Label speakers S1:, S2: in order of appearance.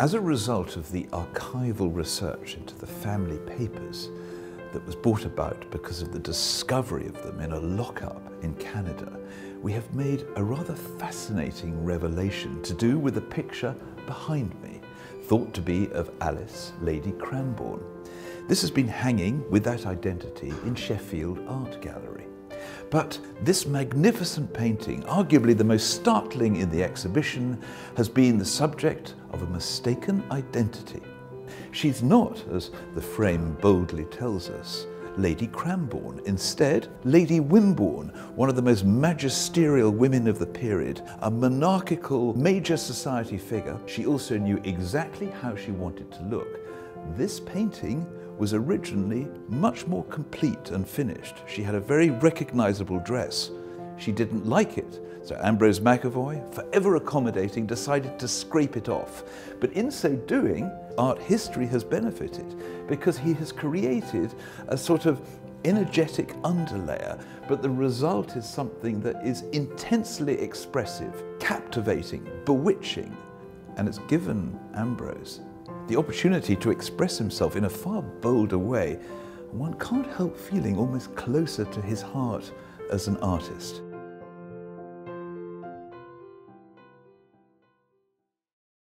S1: As a result of the archival research into the family papers that was brought about because of the discovery of them in a lockup in Canada, we have made a rather fascinating revelation to do with a picture behind me, thought to be of Alice, Lady Cranborne. This has been hanging with that identity in Sheffield Art Gallery. But this magnificent painting, arguably the most startling in the exhibition, has been the subject of a mistaken identity. She's not, as the frame boldly tells us, Lady Cranborne. Instead, Lady Wimborne, one of the most magisterial women of the period, a monarchical major society figure. She also knew exactly how she wanted to look. This painting was originally much more complete and finished. She had a very recognizable dress. She didn't like it, so Ambrose McEvoy, forever accommodating, decided to scrape it off. But in so doing, art history has benefited because he has created a sort of energetic underlayer, but the result is something that is intensely expressive, captivating, bewitching, and it's given Ambrose the opportunity to express himself in a far bolder way, one can't help feeling almost closer to his heart as an artist.